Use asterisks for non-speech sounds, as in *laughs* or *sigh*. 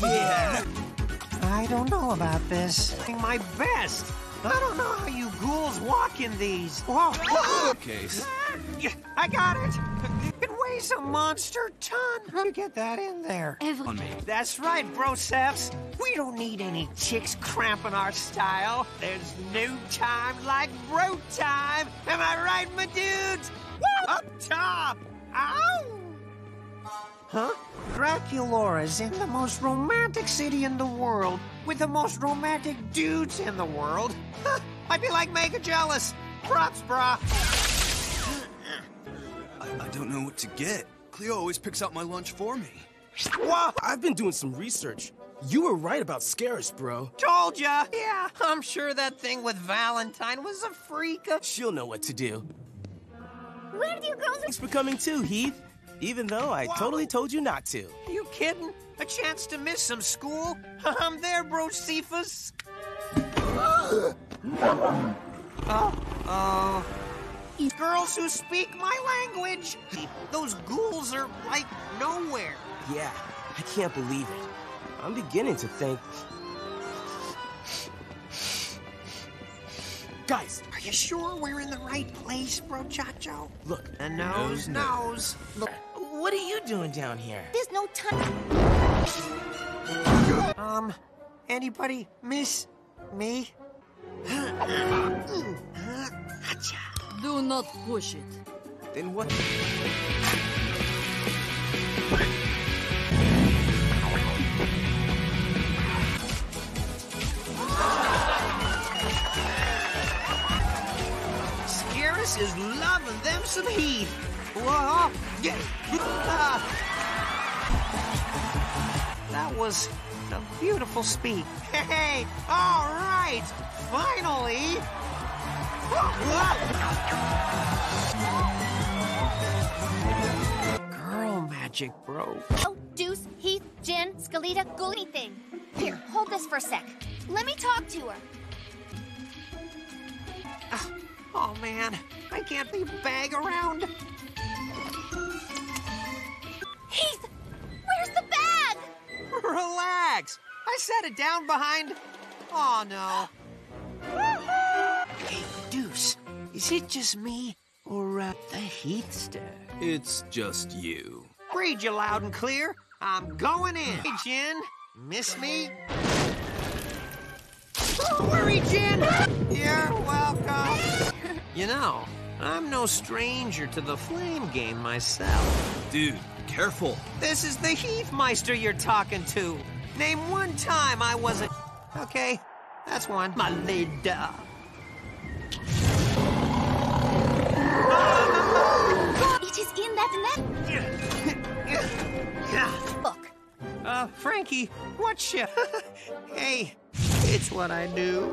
Yeah. I don't know about this. My best. I don't know how you ghouls walk in these. Whoa. whoa. Okay. I got it. It weighs a monster ton. How to get that in there? Every On me. That's right, Broseps. We don't need any chicks cramping our style. There's no time like bro time. Am I right, my dudes? Woo! Up top. Ow! Huh? Draculaura's in the most romantic city in the world, with the most romantic dudes in the world. Huh, I'd be like mega jealous. Props, brah. I, I don't know what to get. Cleo always picks out my lunch for me. Whoa! I've been doing some research. You were right about Scaris, bro. Told ya. Yeah, I'm sure that thing with Valentine was a freak of. She'll know what to do. Where do you girls Thanks for coming too, Heath. Even though I totally told you not to. You kidding? A chance to miss some school? *laughs* I'm there, bro, Cephas. oh, *gasps* oh. Girls who speak my language. Those ghouls are like nowhere. Yeah, I can't believe it. I'm beginning to think. Guys, Are you sure we're in the right place, bro, Chacho? look. The nose, nose. Look, what are you doing down here? There's no time. Um, anybody miss me? Do not push it. Then what? Scaris is loving them some heat. Whoa! Yeah. *laughs* Ah. That was a beautiful speak. *laughs* Hey! All right! Finally! *laughs* Girl magic, bro. Oh, Deuce, Heath, Jen, Skelita, Ghoul, thing. Here, hold this for a sec. Let me talk to her. Oh man, I can't leave bag around. Heath, where's the bag? Relax. I set it down behind. Oh no. Hey, Deuce, is it just me or uh, the Heathster? It's just you. Read you loud and clear. I'm going in. Hey, Jen, miss me? Don't worry, Jen. You're welcome. You know, I'm no stranger to the flame game myself. Dude, careful. This is the Heathmeister you're talking to. Name one time I wasn't. *laughs* Okay, that's one. My lid. *laughs* It is in that net. *laughs* Look, Uh, Frankie, what shit? hey, it's what I do.